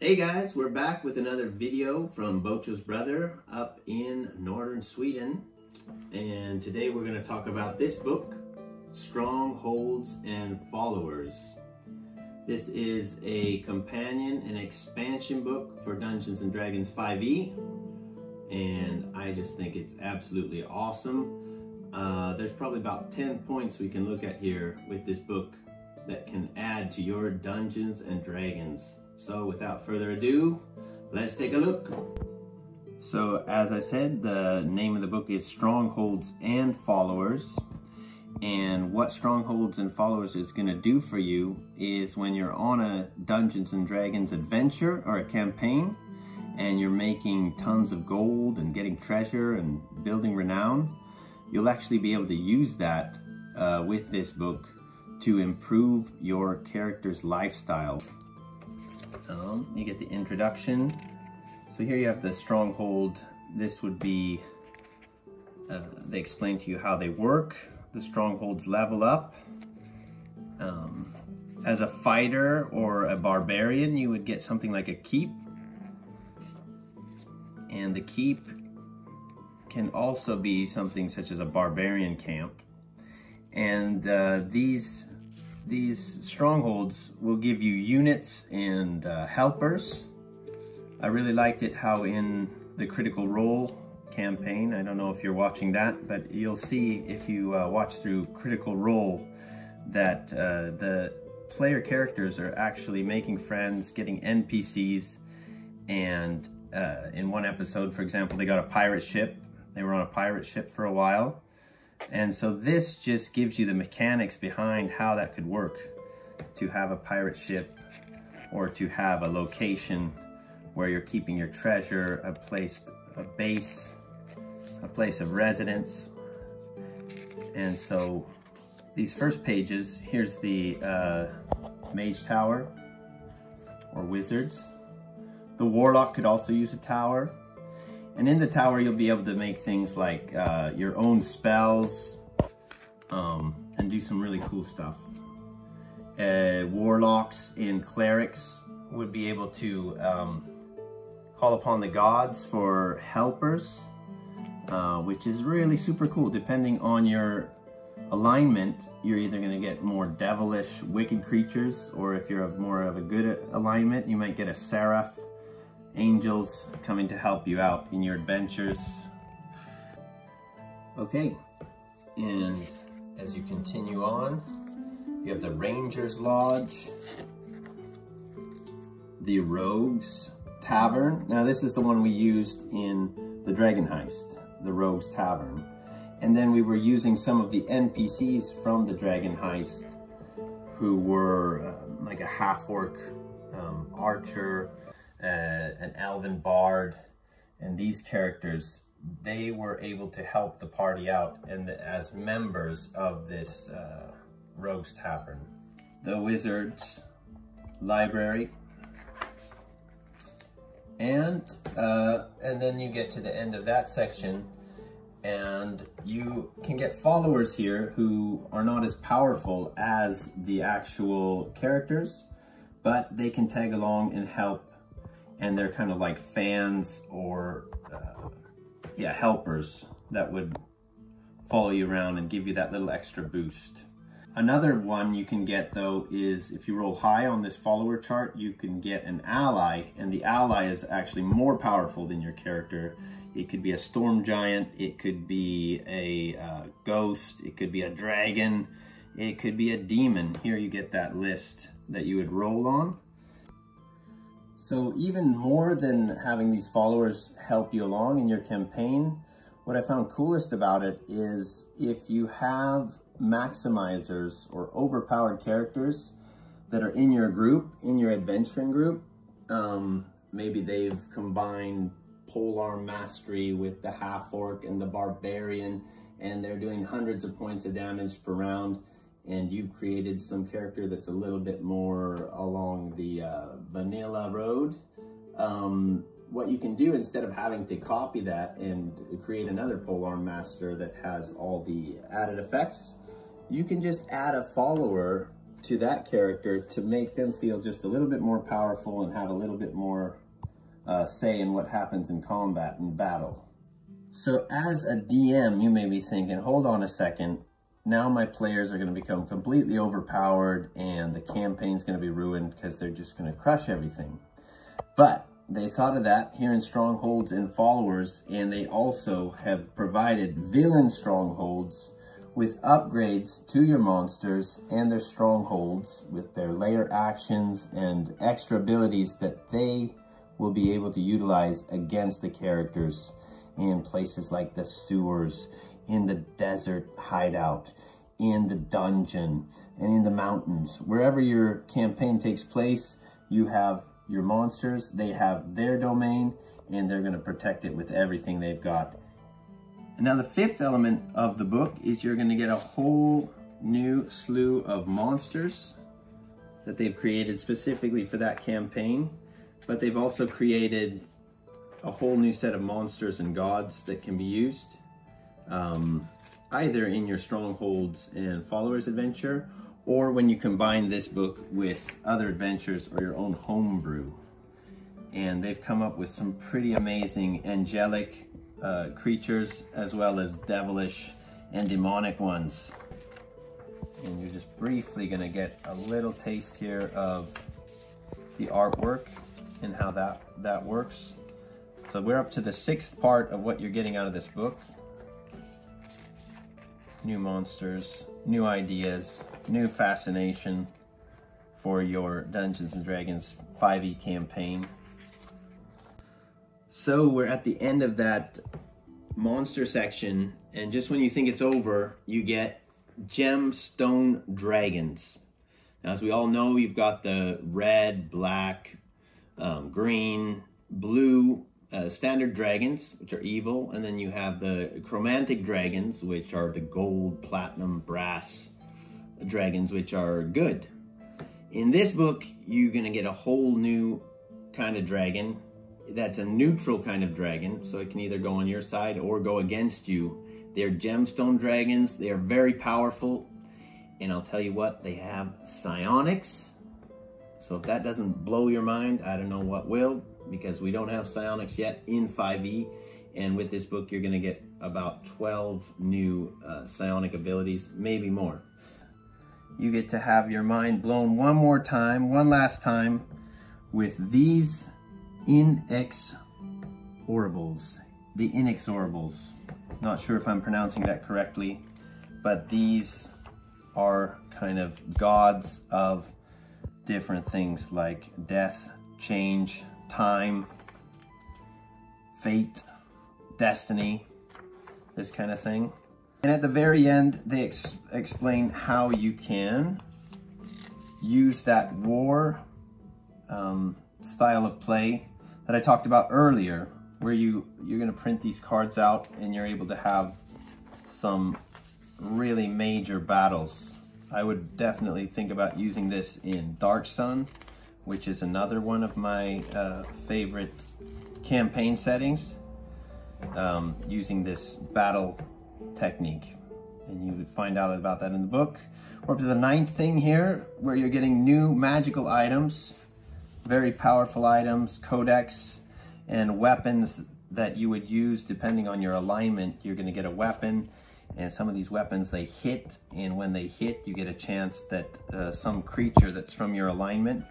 Hey guys, we're back with another video from Bocho's brother up in northern Sweden. And today we're going to talk about this book, Strongholds and Followers. This is a companion and expansion book for Dungeons & Dragons 5e. And I just think it's absolutely awesome. Uh, there's probably about 10 points we can look at here with this book that can add to your Dungeons & Dragons. So without further ado, let's take a look. So as I said, the name of the book is Strongholds and Followers. And what Strongholds and Followers is going to do for you is when you're on a Dungeons and Dragons adventure or a campaign and you're making tons of gold and getting treasure and building renown, you'll actually be able to use that uh, with this book to improve your character's lifestyle. Um, you get the introduction. So here you have the stronghold. This would be, uh, they explain to you how they work. The strongholds level up. Um, as a fighter or a barbarian, you would get something like a keep. And the keep can also be something such as a barbarian camp. And uh, these these strongholds will give you units and uh, helpers. I really liked it how in the Critical Role campaign, I don't know if you're watching that, but you'll see if you uh, watch through Critical Role that uh, the player characters are actually making friends, getting NPCs, and uh, in one episode, for example, they got a pirate ship. They were on a pirate ship for a while and so this just gives you the mechanics behind how that could work to have a pirate ship or to have a location where you're keeping your treasure, a place, a base, a place of residence. And so these first pages, here's the uh, Mage Tower or Wizards. The Warlock could also use a tower. And in the tower, you'll be able to make things like uh, your own spells um, and do some really cool stuff. Uh, warlocks and clerics would be able to um, call upon the gods for helpers, uh, which is really super cool. Depending on your alignment, you're either going to get more devilish, wicked creatures, or if you're of more of a good alignment, you might get a seraph angels coming to help you out in your adventures. Okay, and as you continue on, you have the Ranger's Lodge, the Rogues Tavern. Now this is the one we used in the Dragon Heist, the Rogues Tavern. And then we were using some of the NPCs from the Dragon Heist who were uh, like a half-orc um, archer, uh, an elven bard, and these characters, they were able to help the party out and as members of this uh, Rogues Tavern. The Wizards Library. And, uh, and then you get to the end of that section and you can get followers here who are not as powerful as the actual characters, but they can tag along and help and they're kind of like fans or uh, yeah helpers that would follow you around and give you that little extra boost. Another one you can get though is if you roll high on this follower chart, you can get an ally and the ally is actually more powerful than your character. It could be a storm giant, it could be a uh, ghost, it could be a dragon, it could be a demon. Here you get that list that you would roll on. So even more than having these followers help you along in your campaign, what I found coolest about it is if you have maximizers or overpowered characters that are in your group, in your adventuring group, um, maybe they've combined polearm mastery with the half-orc and the barbarian, and they're doing hundreds of points of damage per round and you've created some character that's a little bit more along the uh, vanilla road, um, what you can do instead of having to copy that and create another polearm master that has all the added effects, you can just add a follower to that character to make them feel just a little bit more powerful and have a little bit more uh, say in what happens in combat and battle. So as a DM, you may be thinking, hold on a second, now my players are going to become completely overpowered and the campaign's going to be ruined because they're just going to crush everything. But they thought of that here in Strongholds and Followers, and they also have provided villain strongholds with upgrades to your monsters and their strongholds with their lair actions and extra abilities that they will be able to utilize against the characters in places like the sewers, in the desert hideout, in the dungeon, and in the mountains. Wherever your campaign takes place, you have your monsters, they have their domain, and they're going to protect it with everything they've got. And now the fifth element of the book is you're going to get a whole new slew of monsters that they've created specifically for that campaign. But they've also created a whole new set of monsters and gods that can be used um, either in your Strongholds and Followers adventure or when you combine this book with other adventures or your own homebrew. And they've come up with some pretty amazing angelic uh, creatures as well as devilish and demonic ones. And you're just briefly gonna get a little taste here of the artwork and how that, that works. So we're up to the sixth part of what you're getting out of this book. New monsters, new ideas, new fascination for your Dungeons & Dragons 5e campaign. So we're at the end of that monster section, and just when you think it's over, you get gemstone dragons. Now, as we all know, you've got the red, black, um, green, blue uh, standard dragons, which are evil, and then you have the chromatic dragons, which are the gold, platinum, brass dragons, which are good. In this book, you're going to get a whole new kind of dragon. That's a neutral kind of dragon, so it can either go on your side or go against you. They're gemstone dragons. They are very powerful. And I'll tell you what, they have psionics. So if that doesn't blow your mind, I don't know what will because we don't have psionics yet in 5e. And with this book, you're going to get about 12 new uh, psionic abilities, maybe more. You get to have your mind blown one more time, one last time, with these inexorables. The inexorables. Not sure if I'm pronouncing that correctly, but these are kind of gods of different things like death, change, time, fate, destiny, this kind of thing. And at the very end, they ex explain how you can use that war um, style of play that I talked about earlier, where you, you're gonna print these cards out and you're able to have some really major battles. I would definitely think about using this in Dark Sun which is another one of my uh, favorite campaign settings um, using this battle technique. And you would find out about that in the book. We're up to the ninth thing here, where you're getting new magical items, very powerful items, codex, and weapons that you would use depending on your alignment. You're gonna get a weapon, and some of these weapons, they hit, and when they hit, you get a chance that uh, some creature that's from your alignment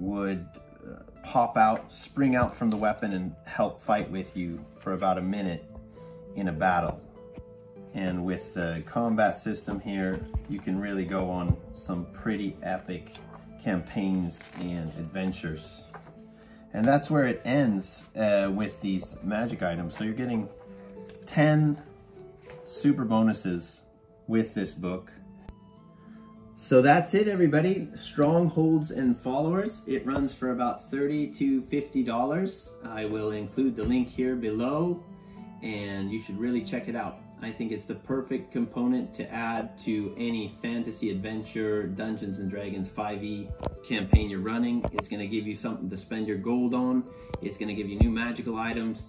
would uh, pop out, spring out from the weapon and help fight with you for about a minute in a battle. And with the combat system here, you can really go on some pretty epic campaigns and adventures. And that's where it ends uh, with these magic items. So you're getting 10 super bonuses with this book. So that's it, everybody. Strongholds and followers. It runs for about 30 to $50. I will include the link here below and you should really check it out. I think it's the perfect component to add to any fantasy adventure Dungeons and Dragons 5e campaign you're running. It's going to give you something to spend your gold on. It's going to give you new magical items,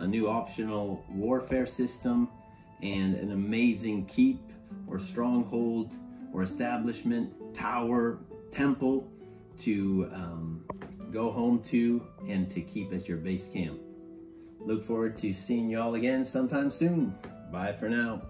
a new optional warfare system, and an amazing keep or stronghold or establishment tower, temple to um, go home to and to keep as your base camp. Look forward to seeing y'all again sometime soon. Bye for now.